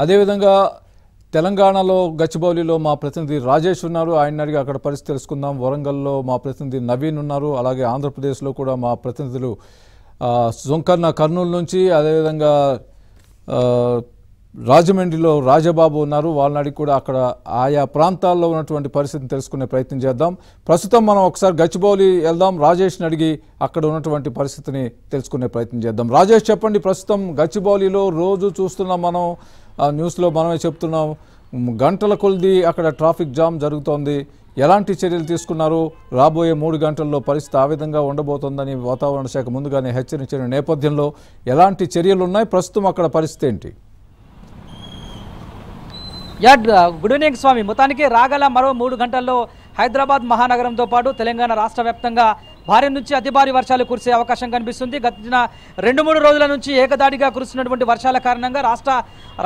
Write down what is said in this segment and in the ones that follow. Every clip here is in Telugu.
అదేవిధంగా తెలంగాణలో గచ్చిబౌలిలో మా ప్రతినిధి రాజేష్ ఉన్నారు. ఆయన అడిగి అక్కడ పరిస్థితి తెలుసుకుందాం. వరంగల్లో మా ప్రతినిధి నవీన్ ఉన్నారు. అలాగే ఆంధ్రప్రదేశ్లో కూడా మా ప్రతినిధులు ఆ, జొంకన్న కర్నూలు నుంచి అదేవిధంగా రాజమండ్రిలో రాజబాబు ఉన్నారు. వాళ్ళని అడిగి కూడా అక్కడ ఆయా ప్రాంతాల్లో ఉన్నటువంటి పరిస్థితిని తెలుసుకునే ప్రయత్నం చేద్దాం. ప్రస్తుతం మనం ఒకసారి గచ్చిబౌలి వెళ్దాం. రాజేష్ని అడిగి అక్కడ ఉన్నటువంటి పరిస్థితిని తెలుసుకునే ప్రయత్నం చేద్దాం. రాజేష్ చెప్పండి. ప్రస్తుతం గచ్చిబౌలిలో రోజు చూస్తున్నాం మనం. ఆ, న్యూస్లో మనమే చెప్తున్నాం. గంటల కొలిది అక్కడ ట్రాఫిక్ జామ్ జరుగుతోంది. ఎలాంటి చర్యలు తీసుకున్నారు? రాబోయే మూడు గంటల్లో పరిస్థితి ఆ విధంగా ఉండబోతోందని వాతావరణ శాఖ ముందుగానే హెచ్చరించిన నేపథ్యంలో ఎలాంటి చర్యలు ఉన్నాయి ప్రస్తుతం అక్కడ పరిస్థితి ఏంటి? Yeah good evening Swami. మొత్తానికి రాగల మరో మూడు గంటల్లో హైదరాబాద్ మహానగరంతో పాటు తెలంగాణ రాష్ట్ర వ్యాప్తంగా భారీ నుంచి అతి భారీ వర్షాలు కురిసే అవకాశం కనిపిస్తుంది. గతించిన రెండు మూడు రోజుల నుంచి ఏకదాడిగా కురుస్తున్నటువంటి వర్షాల కారణంగా రాష్ట్ర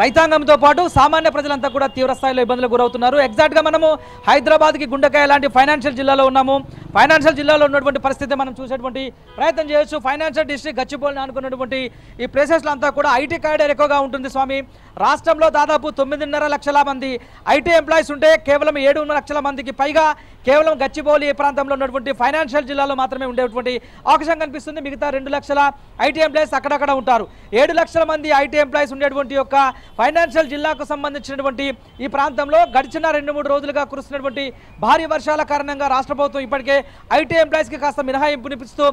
రైతాంగంతో పాటు సామాన్య ప్రజలంతా కూడా తీవ్ర స్థాయిలో ఇబ్బందులకు గురవుతున్నారు. ఎగ్జాక్ట్గా మనము హైదరాబాద్కి గుండెకాయ లాంటి ఫైనాన్షియల్ జిల్లాలో ఉన్నాము. ఫైనాన్షియల్ జిల్లాలో ఉన్నటువంటి పరిస్థితి మనం చూసేటువంటి ప్రయత్నం చేయొచ్చు. ఫైనాన్షియల్ డిస్ట్రిక్ట్ గచ్చిపోలిని అనుకున్నటువంటి ఈ ప్లేసెస్లో అంతా కూడా ఐటీ కారిడార్ ఎక్కువగా ఉంటుంది స్వామి. రాష్ట్రంలో దాదాపు తొమ్మిదిన్నర లక్షల మంది ఐటీ ఎంప్లాయీస్ ఉంటే కేవలం ఏడు లక్షల మందికి పైగా కేవలం గచ్చిబౌలి ప్రాంతంలో ఉన్నటువంటి ఫైనాన్షియల్ జిల్లాలో మాత్రమే ఉండేటువంటి అవకాశం కనిపిస్తుంది. మిగతా రెండు లక్షల ఐటీ ఎంప్లాయీస్ అక్కడక్కడ ఉంటారు. ఏడు లక్షల మంది ఐటీ ఎంప్లాయీస్ ఉండేటువంటి యొక్క ఫైనాన్షియల్ జిల్లాకు సంబంధించినటువంటి ఈ ప్రాంతంలో గడిచిన రెండు మూడు రోజులుగా కురుస్తున్నటువంటి భారీ వర్షాల కారణంగా రాష్ట్ర ప్రభుత్వం ఇప్పటికే ఐటీ ఎంప్లాయీస్కి కాస్త మినహాయింపునిపిస్తూ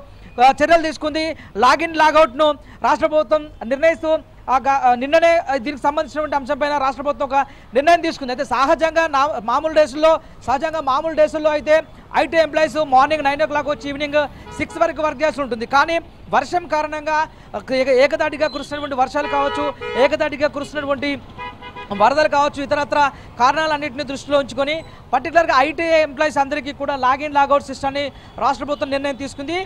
చర్యలు తీసుకుంది. లాగిన్ లాగౌట్ను రాష్ట్ర ప్రభుత్వం నిర్ణయిస్తూ ఆ గ- నిన్ననే దీనికి సంబంధించినటువంటి అంశంపైన రాష్ట్ర ప్రభుత్వం ఒక నిర్ణయం తీసుకుంది. అయితే సహజంగా నా మామూలు డేస్లో సహజంగా మామూలు డేస్లో అయితే IT employees morning nine o'clock వచ్చి ఈవినింగ్ సిక్స్ వరకు వర్క్ చేసి ఉంటుంది. కానీ వర్షం కారణంగా ఏకదాటిగా కురుస్తున్నటువంటి వర్షాలు కావచ్చు ఏకదాటిగా కురుస్తున్నటువంటి వరదలు కావచ్చు ఇతరత్ర కారణాలన్నింటినీ దృష్టిలో ఉంచుకొని పర్టికులర్గా ఐటీ ఎంప్లాయీస్ అందరికీ కూడా లాగిన్ లాగౌట్ సిస్టమ్ని రాష్ట్ర ప్రభుత్వం నిర్ణయం తీసుకుంది.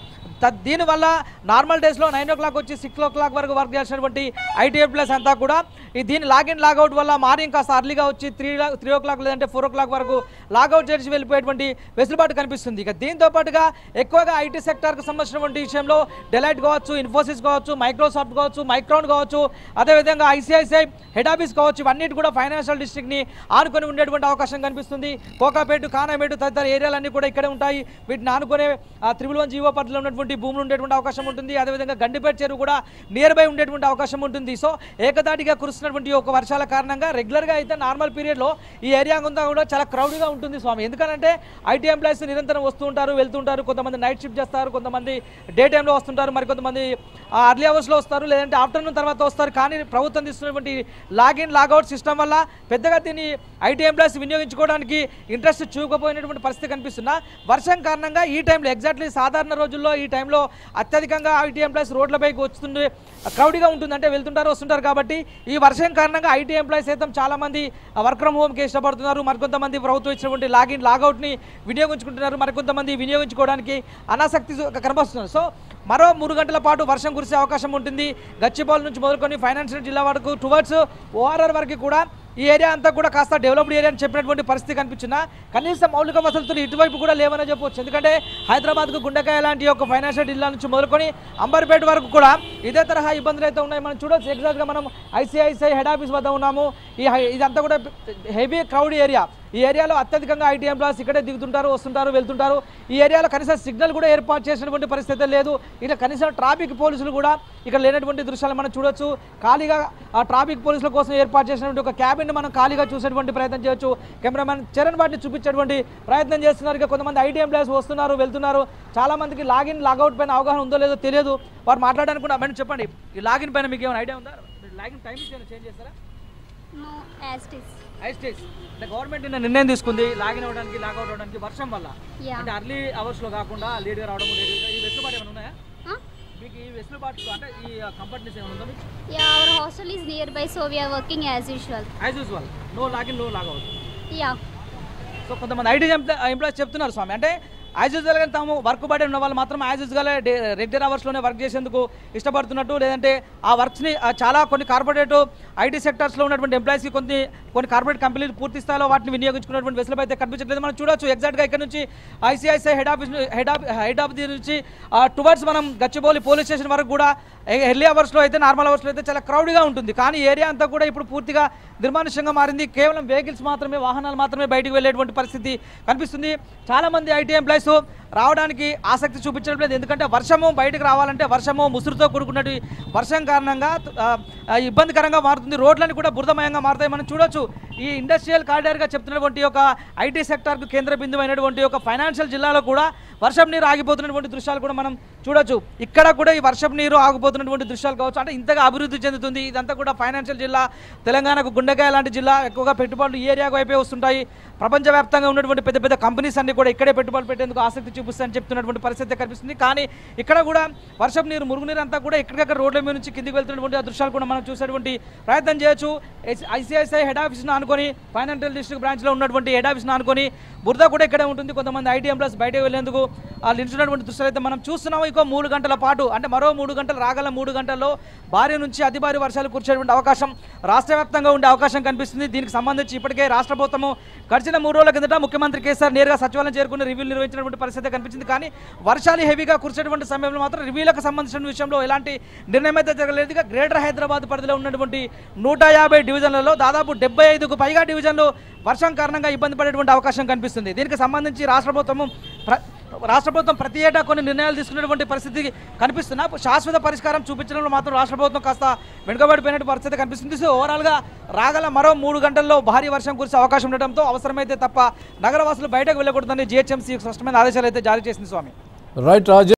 దీనివల్ల నార్మల్ డేస్లో నైన్ ఓ క్లాక్ వచ్చి సిక్స్ ఓ క్లాక్ వరకు వర్క్ చేసినటువంటి ఐటీ ఎంప్లాయీస్ అంతా కూడా ఈ దీని లాగిన్ లాగౌట్ వల్ల మార్నింగ్ కాస్త అర్లీగా వచ్చి త్రీ త్రీ ఓ క్లాక్ లేదంటే ఫోర్ ఓ క్లాక్ వరకు లాగౌట్ చేసి వెళ్ళిపోయేటువంటి వెసులుబాటు కనిపిస్తుంది. ఇక దీంతో పాటుగా ఎక్కువగా ఐటీ సెక్టార్కి సంబంధించినటువంటి విషయంలో డెలైట్ కావచ్చు ఇన్ఫోసిస్ కావచ్చు మైక్రోసాఫ్ట్ కావచ్చు మైక్రోన్ కావచ్చు అదేవిధంగా ఐసిఐసిఐ హెడ్ ఆఫీస్ కావచ్చు ఇవన్నిటి కూడా ఫైనాన్షియల్ డిస్ట్రిక్ట్ని ఆనుకొని ఉండేటువంటి అవకాశం కనిపిస్తుంది. కోకాపేటు కానామేటు తదితర ఏరియాలన్నీ కూడా ఇక్కడే ఉంటాయి. వీటిని ఆనుకునే త్రిబుల్ వన్ జీవో పరిధిలో ఉన్నటువంటి భూములు ఉండేటువంటి అవకాశం ఉంటుంది. అదేవిధంగా గండిపేట చెరువు కూడా నియర్ బై ఉండేటువంటి అవకాశం ఉంటుంది. సో ఏకదాటిగా కురుస్తున్నటువంటి ఒక వర్షాల కారణంగా రెగ్యులర్గా అయితే నార్మల్ పీరియడ్లో ఈ ఏరియా అంతా కూడా చాలా క్రౌడ్గా ఉంటుంది స్వామి. ఎందుకంటే ఐటీ ఎంప్లాయీస్ నిరంతరం వస్తూ ఉంటారు వెళ్తుంటారు కొంతమంది నైట్ షిఫ్ట్ చేస్తారు కొంతమంది డే టైంలో వస్తుంటారు. మరి కొంతమంది అర్లీ అవర్స్లో వస్తారు లేదంటే ఆఫ్టర్నూన్ తర్వాత వస్తారు. కానీ ప్రభుత్వం తీసుకున్నటువంటి లాగిన్ లాగౌట్ సిస్టమ్ వల్ల పెద్దగా దీన్ని ఐటీ ఎంప్లాయీస్ వినియోగించుకోవడానికి ఇంట్రెస్ట్ చూపకపోయినటువంటి పరిస్థితి కనిపిస్తున్నా. వర్షం కారణంగా ఈ టైంలో ఎగ్జాక్ట్లీ సాధారణ రోజుల్లో ఈ టైం టైంలో అత్యధికంగా ఐటీ ఎంప్లాయీస్ రోడ్లపైకి వస్తుండే క్రౌడీగా ఉంటుంది అంటే వెళ్తుంటారు వస్తుంటారు కాబట్టి ఈ వర్షం కారణంగా ఐటీ ఎంప్లాయీస్ సైతం చాలామంది వర్క్ ఫ్రమ్ హోమ్కి ఇష్టపడుతున్నారు. మరికొంతమంది ప్రభుత్వం ఇచ్చినటువంటి లాగిన్ లాగౌట్ని వినియోగించుకుంటున్నారు. మరికొంతమంది వినియోగించుకోవడానికి అనాసక్తి కనబరుస్తున్నారు సో మరో మూడు గంటల పాటు వర్షం కురిసే అవకాశం ఉంటుంది. గచ్చిబౌలి నుంచి మొదలుకొని ఫైనాన్షియల్ జిల్లా వరకు టువర్డ్స్ ఓఆర్ఆర్ వరకు కూడా ఈ ఏరియా అంతా కూడా కాస్త డెవలప్డ్ ఏరియా అని చెప్పినటువంటి పరిస్థితి కనిపించిన కనీసం మౌలిక వసతులు ఇటువైపు కూడా లేవని చెప్పవచ్చు ఎందుకంటే హైదరాబాద్కు గుండెకాయ లాంటి ఒక ఫైనాన్షియల్ జిల్లా నుంచి మొదలుకొని అంబర్పేట వరకు కూడా ఇదే తరహా ఇబ్బందులు అయితే ఉన్నాయి. మనం చూడొచ్చు ఎగ్జాక్ట్గా మనం ఐసీఐసీఐ హెడ్ ఆఫీస్ వద్ద ఉన్నాము. ఈ ఇదంతా కూడా హెవీ క్రౌడ్ ఏరియా ఈ ఏరియాలో అత్యధికంగా ఐటీ ఎంప్లాయీస్ ఇక్కడే దిగుతుంటారు వస్తుంటారు వెళ్తుంటారు. ఈ ఏరియాలో కనీసం సిగ్నల్ కూడా ఏర్పాటు చేసినటువంటి పరిస్థితి లేదు. ఇక్కడ కనీసం ట్రాఫిక్ పోలీసులు కూడా ఇక్కడ లేనటువంటి దృశ్యాలు మనం చూడొచ్చు. ఖాళీగా ఆ ట్రాఫిక్ పోలీసుల కోసం ఏర్పాటు చేసినటువంటి ఒక క్యాబిన్ మనం ఖాళీగా చూసేటువంటి ప్రయత్నం చేయొచ్చు. కెమెరామెన్ చరణ్ వాటిని చూపించేటువంటి ప్రయత్నం చేస్తున్నారు. ఇక కొంతమంది ఐటీ ఎంప్లాయీస్ వస్తున్నారు వెళ్తున్నారు. చాలామందికి లాగిన్ లాగౌట్ పైన అవగాహన ఉందో లేదో తెలియదు. వారు మాట్లాడడానికి కూడా మేడం చెప్పండి. ఈ లాగిన్ పైన మీకు ఏమైనా ఐడియా ఉందా? లాగిన్ టైం చేంజ్ చేస్తారా? No, as it is. ఐ స్టేజ్ అంటే గవర్నమెంట్ నిన్న నిర్ణయం తీసుకుంది లాగిన్ అవ్వడానికి లాగౌట్ అవ్వడానికి వర్షం వల్ల. అంటే అర్లీ అవర్స్లో కాకుండా లేట్గా రావడం లేట్గా ఈ వెసులుబాటు ఏమైనా ఉన్నాయా? మీకు ఈ వెసులుబాటు అంటే ఈ ఏమైనా ఉందా మీకు. As usual no login no logout Yeah. So కొంతమంది ఐటీ ఎంప్లాయీస్ చెప్తున్నారు స్వామి అంటే యాజ్ యూజువల్గా తాము వర్క్ పడి ఉన్న వాళ్ళు మాత్రం యాజ్ యూజువల్గా రెగ్యులర్ అవర్స్లోనే వర్క్ చేసేందుకు ఇష్టపడుతున్నట్టు లేదంటే ఆ వర్క్స్ని చాలా కొన్ని కార్పొరేట్ ఐటీ సెక్టర్స్లో ఉన్నటువంటి ఎంప్లాయీస్కి కొన్ని కొన్ని కార్పొరేట్ కంపెనీలు పూర్తి స్థాయిలో వాటిని వినియోగించుకున్నటువంటి వెసులుబాటు అయితే కనిపించట్లేదు. మనం చూడొచ్చు ఎగ్జాక్ట్గా ఇక్కడ నుంచి ICICI head office head of head of the నుంచి టువర్డ్స్ మనం గచ్చిబౌలి పోలీస్ స్టేషన్ వరకు కూడా ఎర్లీ అవర్స్లో అయితే నార్మల్ అవర్స్లో అయితే చాలా క్రౌడ్గా ఉంటుంది. కానీ ఏరియా అంతా కూడా ఇప్పుడు పూర్తిగా నిర్మానుష్యంగా మారింది. కేవలం వెహికల్స్ మాత్రమే వాహనాలు మాత్రమే బయటకు వెళ్ళేటువంటి పరిస్థితి కనిపిస్తుంది. చాలామంది ఐటీ ఎంప్లాయీస్ xuống. రావడానికి ఆసక్తి చూపించడం లేదు. ఎందుకంటే వర్షము బయటకు రావాలంటే వర్షము ముసురుతో కూడుకున్నట్టు వర్షం కారణంగా ఇబ్బందికరంగా మారుతుంది. రోడ్లన్నీ కూడా బురదమయంగా మారుతాయి. మనం చూడొచ్చు. ఈ ఇండస్ట్రియల్ కారిడార్గా చెప్తున్నటువంటి ఒక ఐటీ సెక్టార్కు కేంద్ర బిందువు అయినటువంటి ఒక ఫైనాన్షియల్ జిల్లాలో కూడా వర్షం నీరు ఆగిపోతున్నటువంటి దృశ్యాలు కూడా మనం చూడొచ్చు. ఇక్కడ కూడా ఈ వర్షం నీరు ఆగిపోతున్నటువంటి దృశ్యాలు కావచ్చు. అంటే ఇంతగా అభివృద్ధి చెందుతుంది. ఇదంతా కూడా ఫైనాన్షియల్ జిల్లా. తెలంగాణకు గుండెకాయ లాంటి జిల్లా. ఎక్కువగా పెట్టుబడులు ఈ వైపే వస్తుంటాయి. ప్రపంచవ్యాప్తంగా ఉన్నటువంటి పెద్ద పెద్ద కంపెనీస్ అన్ని కూడా ఇక్కడే పెట్టుబడులు పెట్టేందుకు ఆసక్తి చూపిస్తాయని చెప్తున్నటువంటి పరిస్థితి కనిపిస్తుంది. కానీ ఇక్కడ కూడా వర్షం నీరు మురుగునీరు అంతా కూడా ఎక్కడికక్కడ రోడ్ల మీద నుంచి కిందికి వెళ్తున్నటువంటి ఆ దృశ్యాలు కూడా మనం చూసేటువంటి ప్రయత్నం చేయొచ్చు. ఐసిఐసిఐ హెడ్ ఆఫీస్ను అనుకొని ఫైనాన్షియల్ డిస్ట్రిక్ట్ బ్రాంచ్లో ఉన్నటువంటి హెడ్ ఆఫీస్ను అనుకొని బురద కూడా ఇక్కడే ఉంటుంది. కొంతమంది ఐటీ ఎంప్లాయీస్ బయటకు వెళ్ళేందుకు వాళ్ళు నిలిచినటువంటి దృశ్యాలు అయితే మనం చూస్తున్నాము ఇంకో మూడు గంటల పాటు అంటే మరో మూడు గంటలు రాగల మూడు గంటల్లో భారీ నుంచి అతి భారీ వర్షాలు కురిచేటువంటి అవకాశం రాష్ట్ర వ్యాప్తంగా ఉండే అవకాశం కనిపిస్తుంది. దీనికి సంబంధించి ఇప్పటికే రాష్ట్ర ప్రభుత్వము గడిచిన మూడు రోజుల కిందట ముఖ్యమంత్రి కేసీఆర్ నేరుగా సచివాలయం చేరుకుని రివ్యూలు నిర్వహించినటువంటి పరిస్థితి కనిపించింది. కానీ వర్షాలు హెవీగా కురిచేటువంటి సమయంలో మాత్రం రివ్యూలకు సంబంధించిన విషయంలో ఎలాంటి నిర్ణయం అయితే జరగలేదు. గ్రేటర్ హైదరాబాద్ పరిధిలో ఉన్నటువంటి నూట యాభై డివిజన్లలో దాదాపు డెబ్బై ఐదుకు పైగా డివిజన్లు వర్షం కారణంగా ఇబ్బంది పడేటువంటి అవకాశం కనిపిస్తుంది. దీనికి సంబంధించి రాష్ట్ర ప్రభుత్వము రాష్ట్ర ప్రభుత్వం ప్రతి ఏటా కొన్ని నిర్ణయాలు తీసుకునేటువంటి పరిస్థితి కనిపిస్తున్నా. శాశ్వత పరిష్కారం చూపించడంలో మాత్రం రాష్ట్ర ప్రభుత్వం కాస్త వెనుకబడిపోయినట్టు పరిస్థితి కనిపిస్తుంది. సో ఓవరాల్గా రాగల మరో మూడు గంటల్లో భారీ వర్షం కురిసే అవకాశం ఉండటంతో అవసరమైతే తప్ప నగరవాసులు బయటకు వెళ్ళకూడదని జీహెచ్ఎంసీ స్పష్టమైన ఆదేశాలు అయితే జారీ చేసింది స్వామి. రైట్ రాజు